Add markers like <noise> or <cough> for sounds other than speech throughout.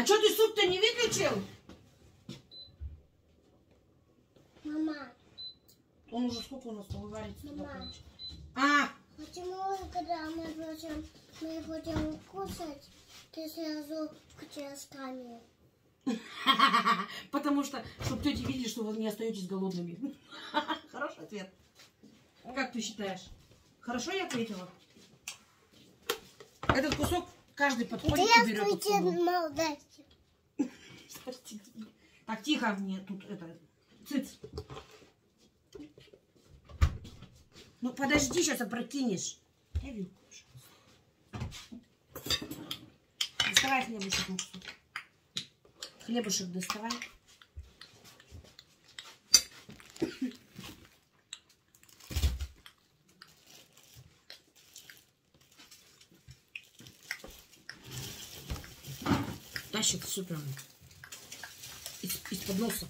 А что ты суп-то не выключил? Мама, Он уже сколько у нас там варится? Мама. А, почему, когда мы хотим, мы хотим кушать, ты сразу камеру? <laughs> потому что, чтобы тети видели, что вы не остаетесь голодными. <laughs> Хороший ответ. Как ты считаешь? Хорошо я ответила? Этот кусок каждый подходит и берет. Здравствуйте, отсюда. Так, тихо мне тут это... Цыц. Ну, подожди, сейчас опрокинешь. Пожалуйста. Доставай хлебушек. Хлебушек доставай. Тащит прям из- из-под носа.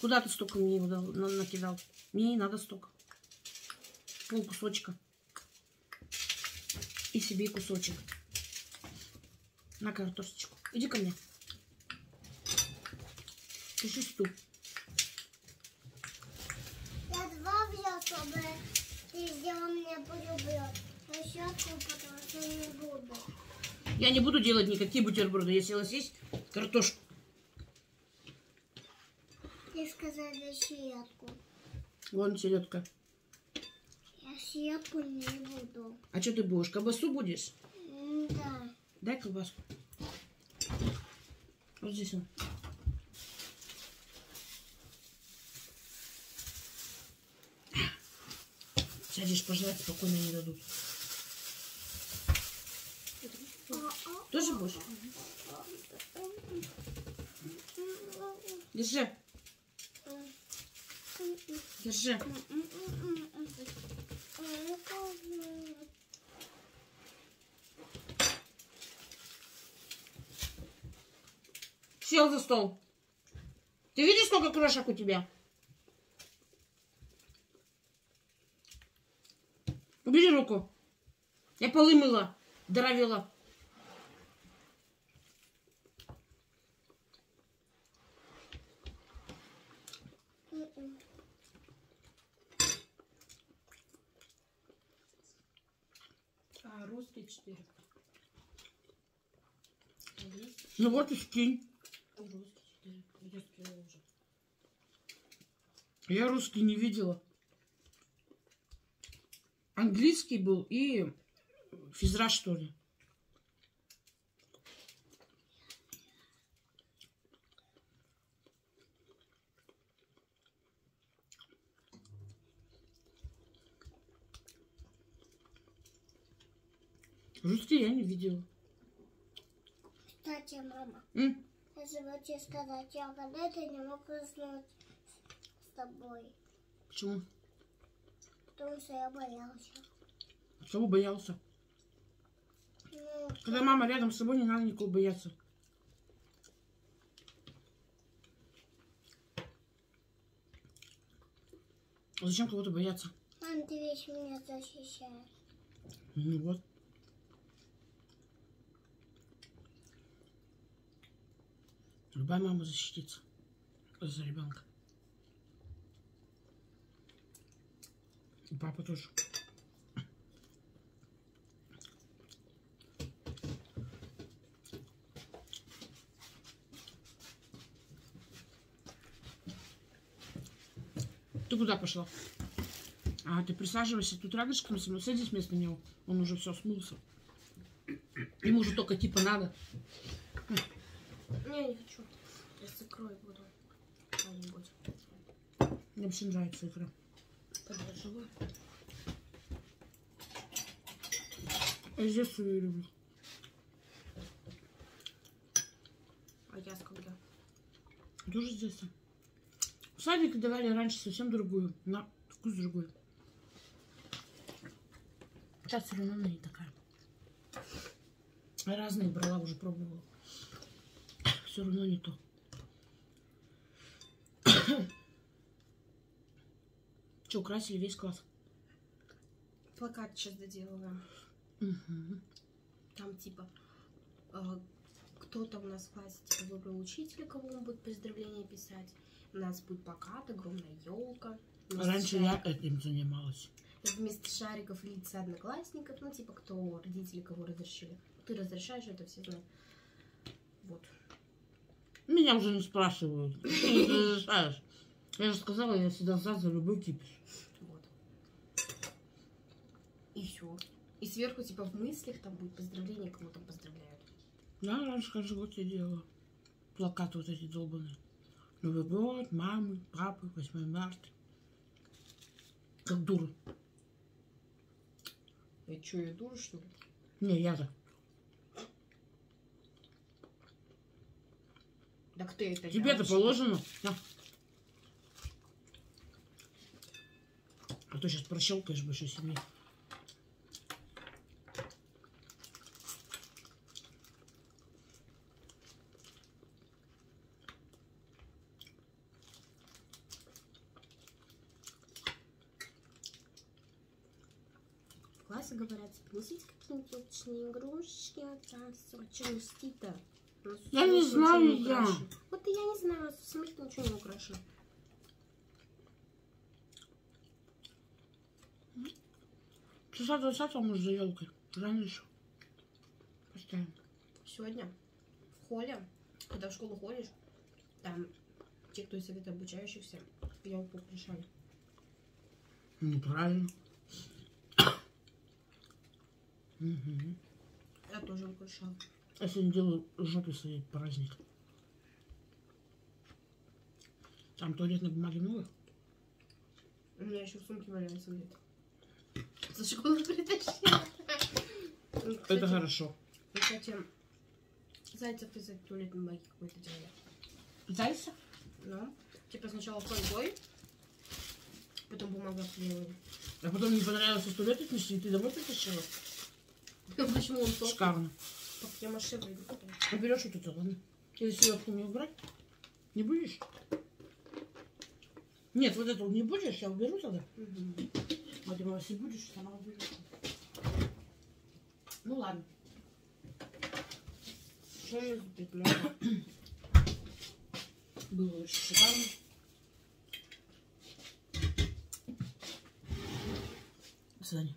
Куда ты столько мне накидал? Мне не надо столько. Пол кусочка. И себе кусочек. На картошечку. Иди ко мне. Пиши стул. Я два взял, чтобы ты сделал мне бутерброд. Щетку, потому что не буду. Я не буду делать никакие бутерброды. Я села съесть картошку. Ты сказали щетку. Вон селедка. Я щетку не буду. А что ты будешь? Колбасу будешь? Да. Дай колбаску. Вот здесь он. Сядешь пожрать, спокойно не дадут. Тоже будешь? Держи. Держи. Сел за стол. Ты видишь, сколько крошек у тебя? Убери руку. Я полы мыла, А, русский 4. Ну вот и скинь. Русский 4. Я скинула уже. Я русский не видела. Английский был и физра, что ли. Русский я не видела. Кстати, мама, М? я забыла сказать, я когда-то не мог уснуть с тобой, Почему? потому что я боялся. Кого боялся? Ну, Когда мама рядом с собой, не надо никого бояться. А Зачем кого-то бояться? мам, ты весь меня защищаешь. Ну вот. Любая мама защитится за ребенка. И папа тоже. Ты куда пошла? А, ты присаживайся тут рядышком со мной. Садись вместо него. Он уже все смылся. Ему же только типа надо. Не, я не хочу. Я с икрой буду. Что-нибудь. Мне вообще нравится икра. Подожжу. Я с детства ее люблю. А я с когда? Тоже детства. В садике давали раньше совсем другую. На вкус другой. Сейчас все равно она не такая. Разные брала, уже пробовала. Все равно не то. <coughs> Че, украсили весь класс? плакат сейчас доделываем. Мгм. Там типа э, кто-то у нас в классе типа выбрал учителя, кого он будет поздравления писать. У нас будет плакат, огромная елка. Раньше я этим занималась. Вместо шариков лица одноклассников, ну типа кто родители кого разрешили. Ты разрешаешь, это все знают. Вот. Меня уже не спрашивают. Ты не разрешаешь. Я же сказала, я всегда за, за любой кипиш. Вот. И все. И сверху, типа, в мыслях там будет поздравление, кого там поздравляют. Я раньше каждый год я делала. Плакаты вот эти долбанные. Новый год, мамы, папы, 8 марта. Как дура. Я что, я дура, что ли? Не, я-то. Так ты это Тебе-то положено. На. А то сейчас прощелкаешь семье. В классе говорят, типа, несите какие-нибудь игрушечки, там все. Что нести-то? Я не знаю, не я. Вот и я не знаю, в смысле ничего не украшено. Часа 20 может за елкой. Рано еще. Поставим. Сегодня в холле, когда в школу ходишь, там те, кто из совета обучающихся, елку украшали. Неправильно. <coughs> Мгм. Я тоже украшала. Я сегодня делаю жопе своей праздник. Там туалетной бумаги много? У меня еще в сумке валяется где-то. За школу притащила. Это хорошо. Кстати, зайцев из этой туалетной бумаги какой-то делали. Пытайся? Ну, типа сначала фольгой, потом бумага обклеивали. А потом не понравилось из туалета отнести, и ты домой притащила? <laughs> Почему он толстый? Шикарно. Папье-маше вроде. А берешь вот это, ладно? Или сверху не убрать? Не будешь? Нет, вот вот не будешь, я уберу тогда. Мгм. А ты, если будешь, сама уберешь. Ну ладно. Что тут надо? Было очень шикарно. До свидания.